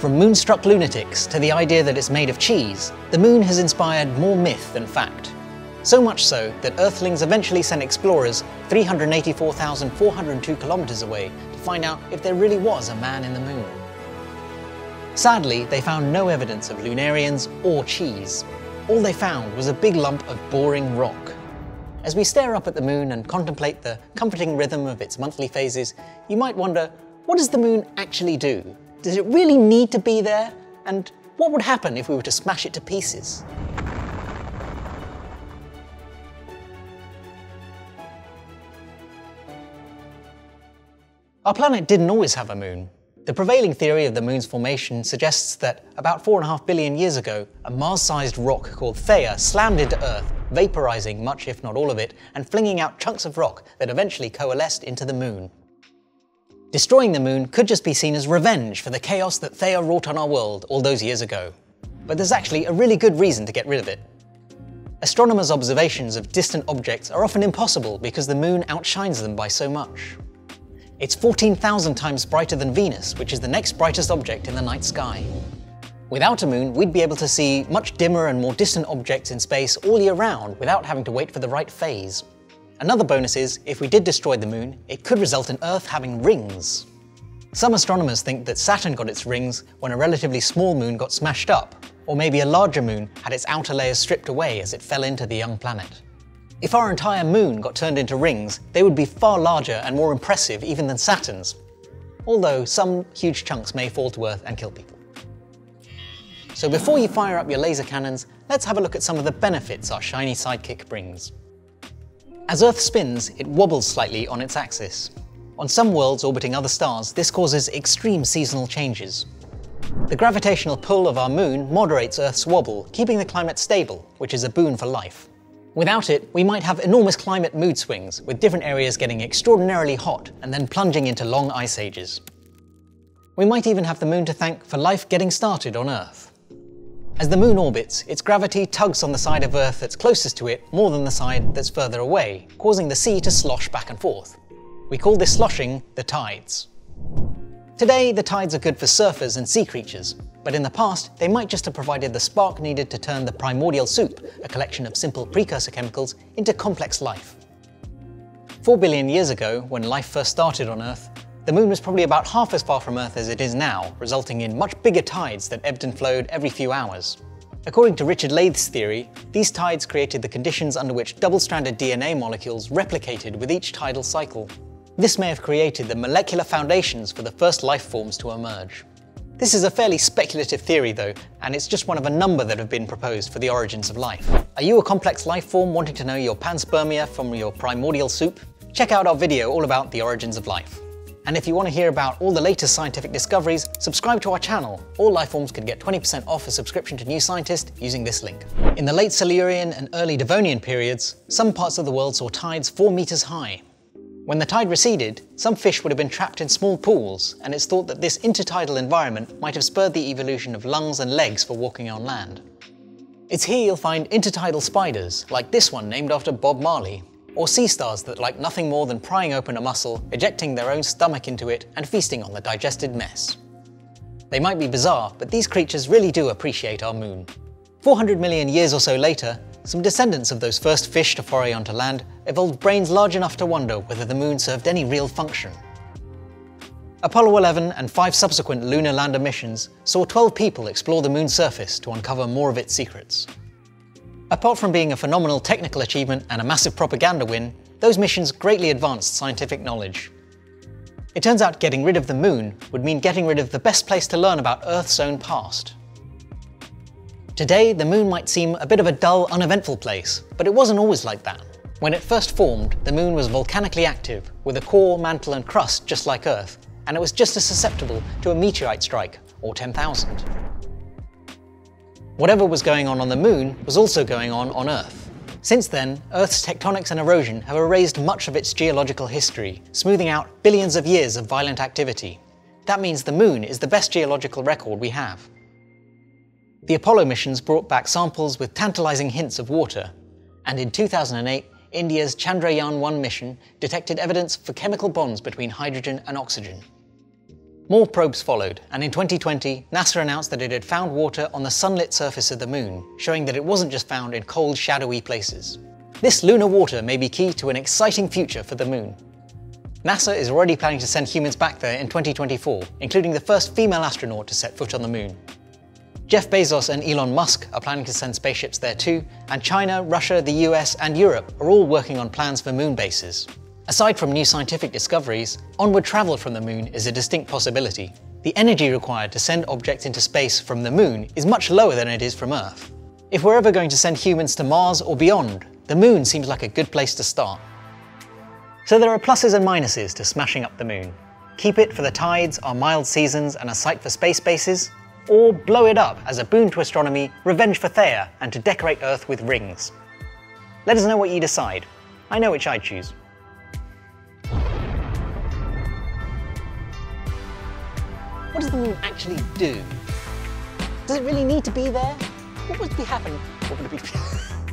From moonstruck lunatics to the idea that it's made of cheese, the moon has inspired more myth than fact. So much so that Earthlings eventually sent explorers 384,402 kilometers away to find out if there really was a man in the moon. Sadly, they found no evidence of Lunarians or cheese. All they found was a big lump of boring rock. As we stare up at the moon and contemplate the comforting rhythm of its monthly phases, you might wonder, what does the moon actually do? Does it really need to be there? And what would happen if we were to smash it to pieces? Our planet didn't always have a moon. The prevailing theory of the moon's formation suggests that about 4.5 billion years ago, a Mars-sized rock called Theia slammed into Earth, vaporizing much if not all of it, and flinging out chunks of rock that eventually coalesced into the moon. Destroying the moon could just be seen as revenge for the chaos that Theia wrought on our world all those years ago. But there's actually a really good reason to get rid of it. Astronomers' observations of distant objects are often impossible because the moon outshines them by so much. It's 14,000 times brighter than Venus, which is the next brightest object in the night sky. Without a moon, we'd be able to see much dimmer and more distant objects in space all year round without having to wait for the right phase. Another bonus is, if we did destroy the moon, it could result in Earth having rings. Some astronomers think that Saturn got its rings when a relatively small moon got smashed up, or maybe a larger moon had its outer layers stripped away as it fell into the young planet. If our entire moon got turned into rings, they would be far larger and more impressive even than Saturn's, although some huge chunks may fall to Earth and kill people. So before you fire up your laser cannons, let's have a look at some of the benefits our shiny sidekick brings. As Earth spins, it wobbles slightly on its axis. On some worlds orbiting other stars, this causes extreme seasonal changes. The gravitational pull of our moon moderates Earth's wobble, keeping the climate stable, which is a boon for life. Without it, we might have enormous climate mood swings, with different areas getting extraordinarily hot and then plunging into long ice ages. We might even have the moon to thank for life getting started on Earth. As the moon orbits, its gravity tugs on the side of Earth that's closest to it more than the side that's further away, causing the sea to slosh back and forth. We call this sloshing the tides. Today, the tides are good for surfers and sea creatures, but in the past, they might just have provided the spark needed to turn the primordial soup, a collection of simple precursor chemicals, into complex life. Four billion years ago, when life first started on Earth, the moon was probably about half as far from Earth as it is now, resulting in much bigger tides that ebbed and flowed every few hours. According to Richard Lathe's theory, these tides created the conditions under which double-stranded DNA molecules replicated with each tidal cycle. This may have created the molecular foundations for the first life forms to emerge. This is a fairly speculative theory though, and it's just one of a number that have been proposed for the origins of life. Are you a complex life form wanting to know your panspermia from your primordial soup? Check out our video all about the origins of life. And if you want to hear about all the latest scientific discoveries, subscribe to our channel. All lifeforms can get 20% off a subscription to New Scientist using this link. In the late Silurian and early Devonian periods, some parts of the world saw tides 4 meters high. When the tide receded, some fish would have been trapped in small pools, and it's thought that this intertidal environment might have spurred the evolution of lungs and legs for walking on land. It's here you'll find intertidal spiders, like this one named after Bob Marley, or sea stars that like nothing more than prying open a mussel, ejecting their own stomach into it, and feasting on the digested mess. They might be bizarre, but these creatures really do appreciate our moon. 400 million years or so later, some descendants of those first fish to foray onto land evolved brains large enough to wonder whether the moon served any real function. Apollo 11 and five subsequent lunar lander missions saw 12 people explore the moon's surface to uncover more of its secrets. Apart from being a phenomenal technical achievement and a massive propaganda win, those missions greatly advanced scientific knowledge. It turns out getting rid of the moon would mean getting rid of the best place to learn about Earth's own past. Today, the moon might seem a bit of a dull, uneventful place, but it wasn't always like that. When it first formed, the moon was volcanically active, with a core, mantle and crust just like Earth, and it was just as susceptible to a meteorite strike, or 10,000. Whatever was going on on the moon was also going on on Earth. Since then, Earth's tectonics and erosion have erased much of its geological history, smoothing out billions of years of violent activity. That means the moon is the best geological record we have. The Apollo missions brought back samples with tantalizing hints of water, and in 2008, India's Chandrayaan-1 mission detected evidence for chemical bonds between hydrogen and oxygen. More probes followed, and in 2020, NASA announced that it had found water on the sunlit surface of the moon, showing that it wasn't just found in cold, shadowy places. This lunar water may be key to an exciting future for the moon. NASA is already planning to send humans back there in 2024, including the first female astronaut to set foot on the moon. Jeff Bezos and Elon Musk are planning to send spaceships there too, and China, Russia, the US, and Europe are all working on plans for moon bases. Aside from new scientific discoveries, onward travel from the moon is a distinct possibility. The energy required to send objects into space from the moon is much lower than it is from Earth. If we're ever going to send humans to Mars or beyond, the moon seems like a good place to start. So there are pluses and minuses to smashing up the moon. Keep it for the tides, our mild seasons, and a site for space bases, or blow it up as a boon to astronomy, revenge for Theia, and to decorate Earth with rings. Let us know what you decide. I know which I'd choose. What does the moon actually do? Does it really need to be there? What would be happening? What would be?